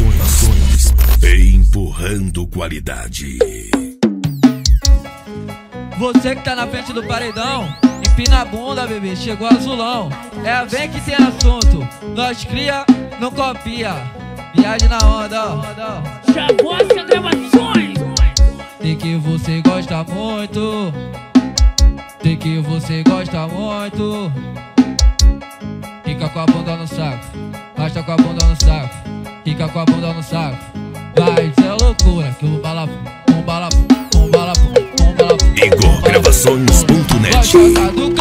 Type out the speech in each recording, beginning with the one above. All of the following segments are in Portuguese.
gravações e empurrando qualidade. Você que tá na frente do paredão, empina a bunda, bebê, chegou azulão. É a vem que tem assunto, nós cria, não copia. Viagem na onda, ó. Chavosa Gravações. Tem que você gosta muito. Tem que você gosta muito. Fica com a bunda no saco, basta com a bunda no saco. Fica com a bunda no saco. Vai, isso é loucura, que o bala, um bala, um bala, um bala. Igorgravações.net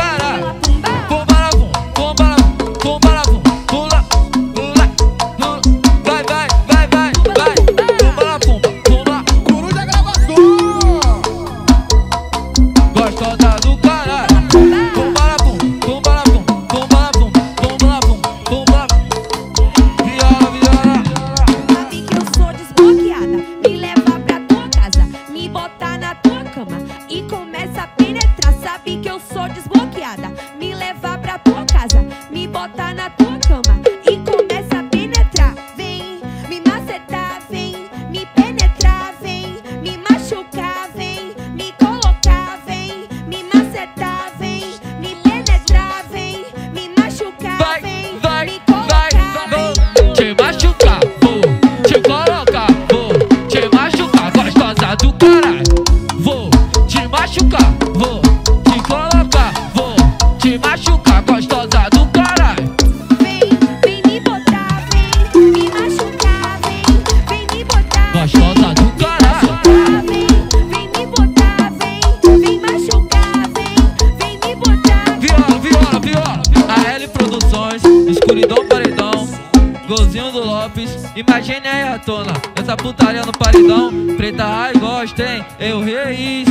Golzinho do Lopes. Imagine aí a tona, essa putaria no paredão. Preta ai gosta, hein? Eu reis.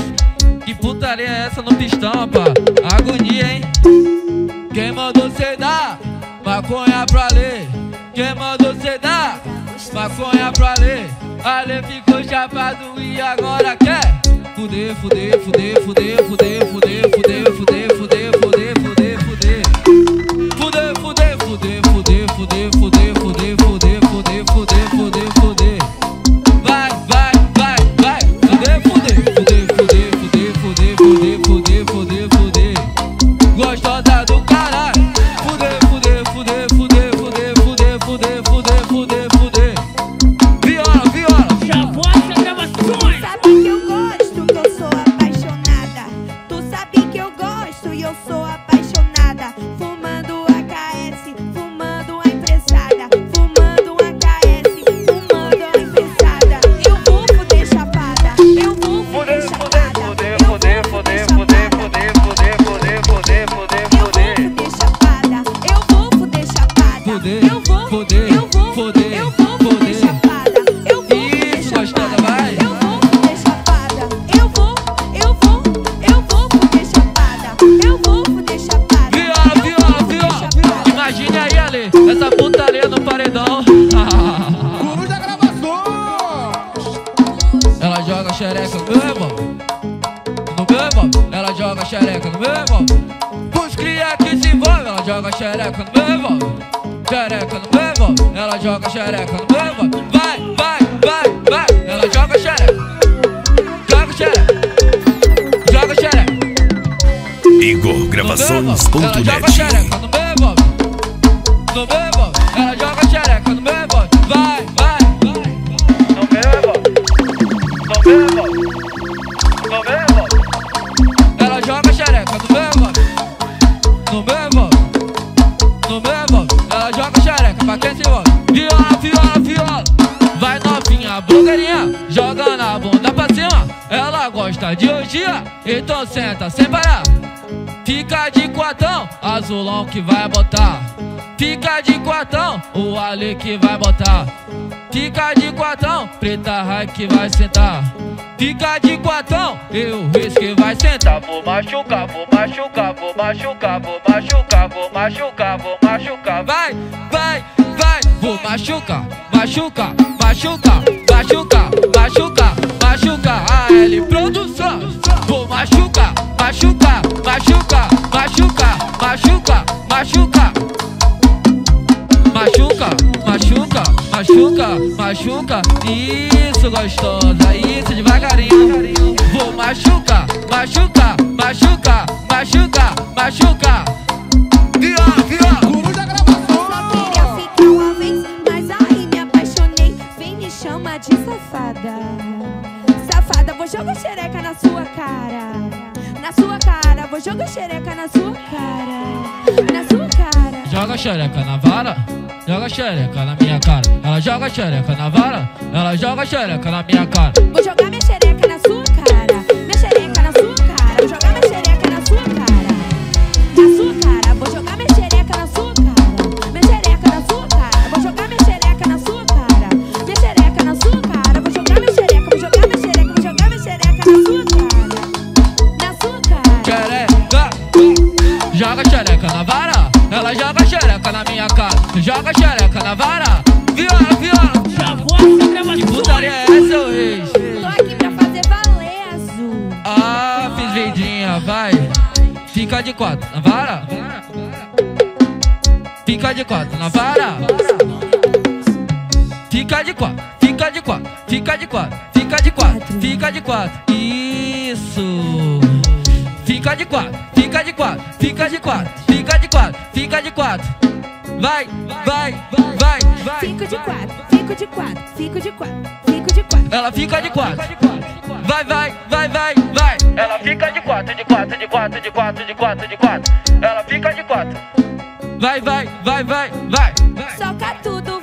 Que putaria é essa no pistão, pá? Agonia, hein? Quem mandou cê dar? Maconha pra ler. Quem mandou cê dar? Maconha pra ler. Ale ficou chapado e agora quer? Fuder, fuder, fuder, fuder, fuder, fuder, fuder, fuder, xereca no meu irmão. No meu irmão. Ela joga xereca no meu irmão. Os cria que se envolvem. Ela joga xereca no meu irmão. Xereca no meu irmão. Ela joga xereca no meu irmão. Vai, vai, vai, vai. Ela joga xereca. Joga xereca. Joga xereca. Meu irmão. Ela joga xereca no meu irmão. No meu irmão. Ela joga xereca no meu irmão. Vai. Gosta de orgia, então senta sem parar. Fica de quatão, azulão que vai botar. Fica de quatão, o Ale que vai botar. Fica de quatão, preta rai que vai sentar. Fica de quatão, eu risco que vai sentar. Vou machucar, vou machucar, vou machucar, vou machucar, vou machucar, vou machucar. Vai, vai, vai, vou machucar, machucar, machucar, machucar, machucar, machucar. Produção, vou machucar, machucar, machucar, machucar, machucar, machucar. Machuca, machuca, machuca, machuca, isso gostosa, isso devagarinho. Vou machuca, machuca, machuca, machuca, machuca. Via, via. Guru da gravação. ficar uma vez, mas aí me apaixonei. Vem me chama de safada. Jogar xereca na sua cara. Na sua cara, vou jogar xereca na sua cara. Na sua cara. Joga xereca na vara, joga xereca na minha cara. Ela joga xereca na vara, ela joga xereca na minha cara. Vou jogar minha cara. Joga xereca na vara, viola, viola. Chavosa Que putaria é essa, ô ex? Tô aqui pra fazer valer azul. Ah, fiz verdinha, vai. Fica de quatro na vara. Fica de quatro na vara. Fica de quatro, fica de quatro, fica de quatro, fica de quatro, fica de quatro. Isso. Fica de quatro, fica de quatro, fica de quatro, fica de quatro, fica de quatro. Vai, vai, vai, vai. Fico de quatro. Fico de quatro. Fico de quatro. Fico de quatro. Ela fica de quatro. Vai, vai, vai, vai, vai. Ela fica de quatro, de quatro, de quatro, de quatro, de quatro, de quatro. Ela fica de quatro. Vai, vai, vai, vai, vai. Soca tudo,